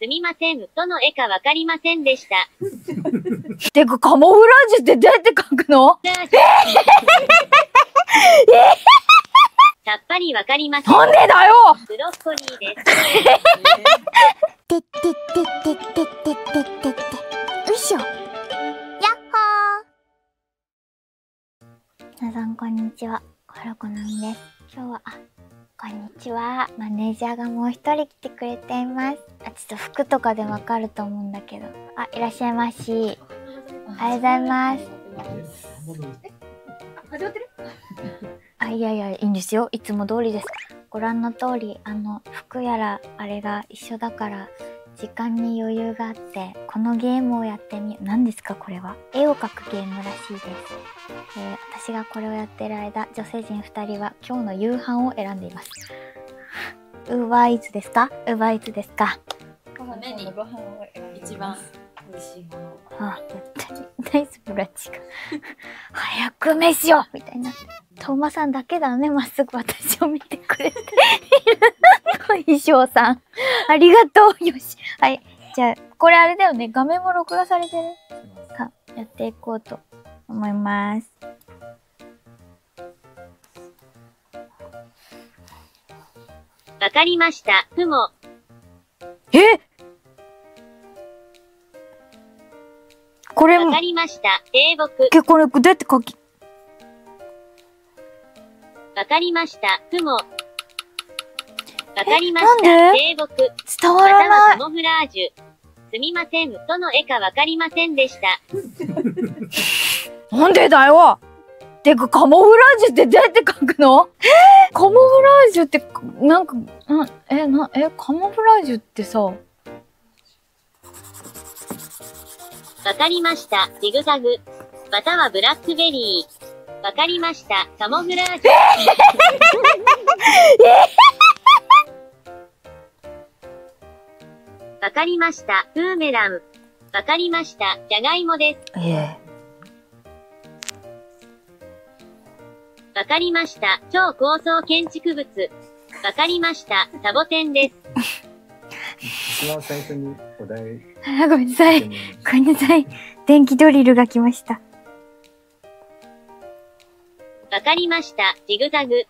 すみません。どの絵かわかりませんでした。てか、カモフラージュってどうやって書くの？さっぱりわかりません。なんでだよブロッコリーです。てってってってってってってってって。よいしょ。やっほー。皆さんこんにちは。コロコなんです。今日は、あ、こんにちは。マネージャーがもう一人来てくれています。あ、ちょっと服とかでわかると思うんだけど。あ、いらっしゃいまし。おはようございます。始まってる？あ、いやいや、いいんですよ。いつも通りです。ご覧の通り、あの、服やら、あれが一緒だから、時間に余裕があって、このゲームをやってみ、何ですかこれは？絵を描くゲームらしいです。えー私がこれをやってる間、女性陣2人は今日の夕飯を選んでいます。ウーバーイーツですか？ウーバーイーツですか？目にご飯を一番美味しいものあ、絶対にナイスブラッチが。早く飯をみたいにな。トーマさんだけだね、まっすぐ私を見てくれている。衣装さん。ありがとう。よし。はい。じゃあ、これあれだよね。画面も録画されてる？さあ、やっていこうと思います。わかりました。雲。え？これも？わか、りました。低木。け、これ、どうやって書き、わかりました。雲。わかりました。で低木。伝わまたはらない。カモフラージュ。すみません。どの絵かわかりませんでした。なんでだよ？てか、カモフラージュってどうやって書くの？カモフラージュって、なんか、な、え、な、え、カモフラージュってさ、わかりました。ジグザグ。またはブラックベリー。わかりました。カモフラージュ。わかりました。ブーメラン。わかりました。じゃがいもです。ええわかりました。超高層建築物。わかりました。サボテンです。一番最初にお題あ、ごめんなさい。ごめんなさい。電気ドリルが来ました。わかりました。ジグザグ。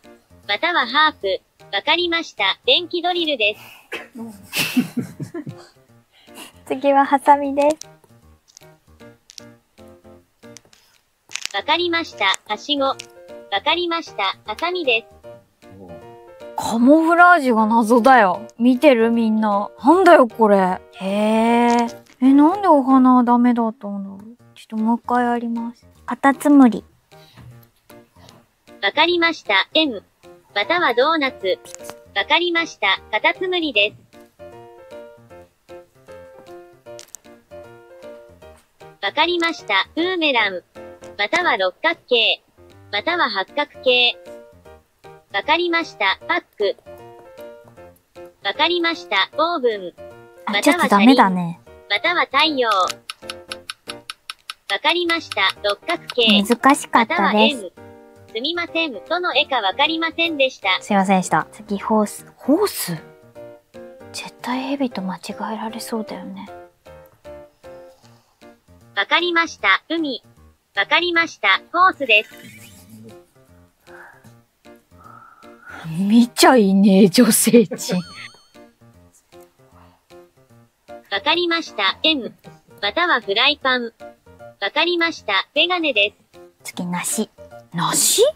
またはハープ。わかりました。電気ドリルです。次はハサミです。わかりました。はしご。わかりました。ハサミです。カモフラージュが謎だよ。見てる？みんな。なんだよこれ。へえ。え、なんでお花はダメだったんだろう？ちょっともう一回やります。カタツムリ。わかりました。M。またはドーナツ。わかりました。カタツムリです。わかりました。ブーメラン。または六角形。または八角形。わかりました。パック。わかりました。オーブン。あ、まちょっとダメだね。または太陽。わかりました。六角形。難しかっまたはたです。M。すみません。どの絵かわかりませんでした。すいませんでした。次、ホース。ホース？絶対ヘビと間違えられそうだよね。わかりました。海。わかりました。ホースです。見ちゃいねえ、女性陣。わかりました。M。またはフライパン。わかりました。メガネです。次、梨。梨？こ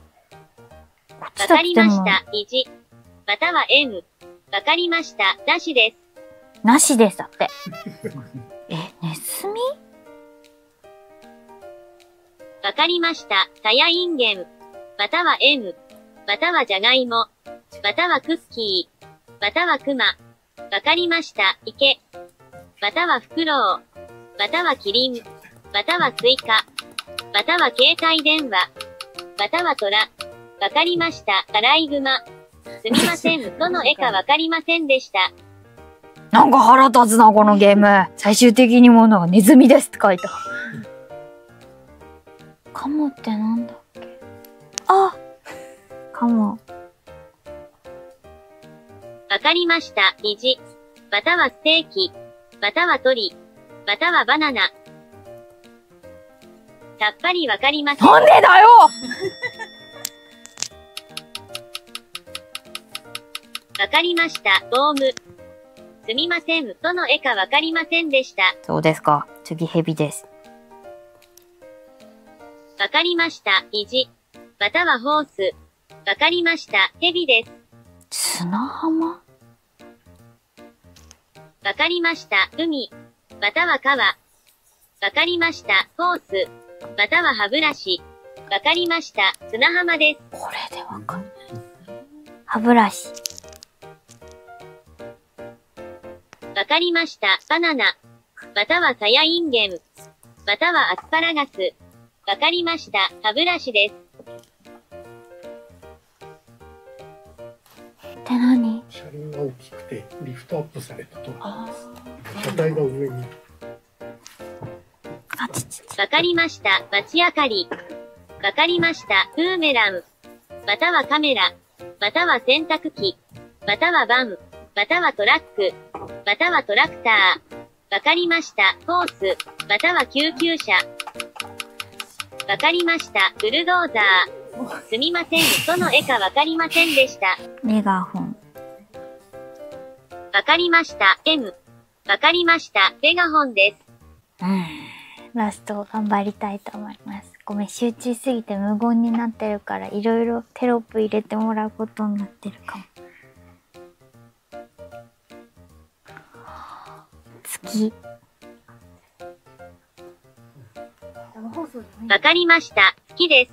っわかりました。虹。または M。わかりました。ダッシュです。なしですだって。わかりました。サヤインゲン。または M。またはジャガイモ。またはクッキー。またはクマ。わかりました。池。またはフクロウ。またはキリン。またはスイカ。または携帯電話。またはトラ。わかりました。アライグマ。すみません。どの絵かわかりませんでした。なんか腹立つな、このゲーム。最終的にもうなんかネズミですって書いた。カモってなんだっけ？あ カモ。わかりました。虹。またはステーキ。または鳥、またはバナナ。さっぱりわかりません。なんでだよ わかりました、ボーム。すみません、どの絵かわかりませんでした。そうですか。次ヘビです。わかりました、虹。またはホース。わかりました、ヘビです。砂浜？わかりました、海。または川。わかりました、ホース。または歯ブラシ。わかりました、砂浜です。これでわかんない。歯ブラシ。わかりました、バナナ。またはサヤインゲン。またはアスパラガス。わかりました、歯ブラシです。って何？車輪が大きくてリフトアップされたと車体が上に。わかりました、街明かり。わかりました、ブーメラン。またはカメラ。または洗濯機。またはバン。またはトラック。またはトラクター。わかりました、ホース。または救急車。わかりました、ブルドーザー。すみません、どの絵かわかりませんでした。メガホン。わかりました、M。わかりました、メガホンです。うん。ラスト頑張りたいと思います。ごめん、集中しすぎて無言になってるから、いろいろテロップ入れてもらうことになってるかも。月。わかりました、好きで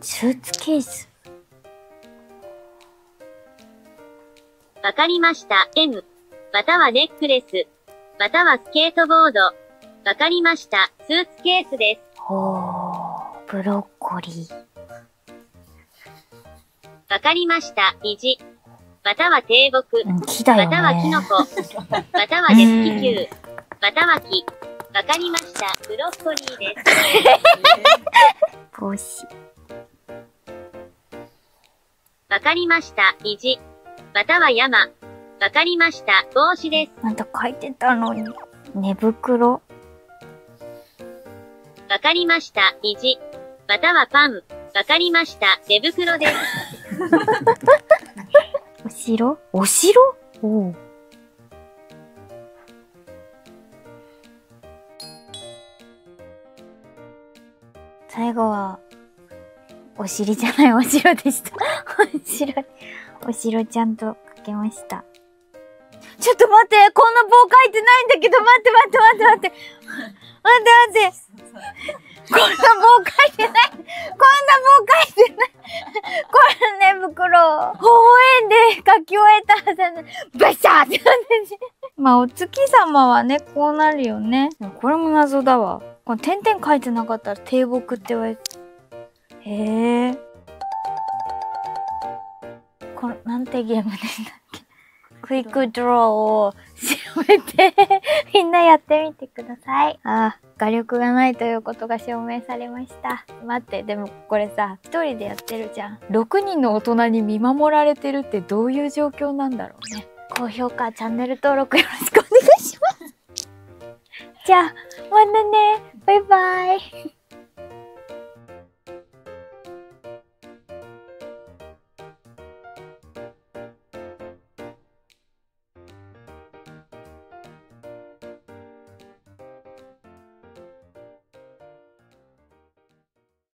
す。スーツケース。わかりました、M。またはネックレス。またはスケートボード。わかりました、スーツケースです。おー、ブロッコリー。わかりました、虹。または低木。うん、木だよまたはキノね。コ。または熱気球。または木。わかりました、ブロッコリーです。帽子。わかりました、虹。または山。わかりました、帽子です。なんと書いてたのに。寝袋。わかりました、虹。またはパン。わかりました、寝袋です。お城？お城？おう。最後は、お尻じゃないお城でした。お城、お城ちゃんと書けました。ちょっと待って、こんな棒書いてないんだけど、待って待って待って待って。待って待って。こんな棒書いてない。こんな棒書いてない。これ寝袋、微笑んで書き終えたはずなの、バシャーってなってて。まあ、お月様はね、こうなるよね。これも謎だわ。この点々書いてなかったら低木って言われて。へえ。これ、なんてゲームでしたっけ？クイックドローを調べて、みんなやってみてください。ああ、画力がないということが証明されました。待って、でもこれさ、一人でやってるじゃん。6人の大人に見守られてるってどういう状況なんだろうね。高評価、チャンネル登録よろしくお願いします。じゃあ、またね。バイバイ。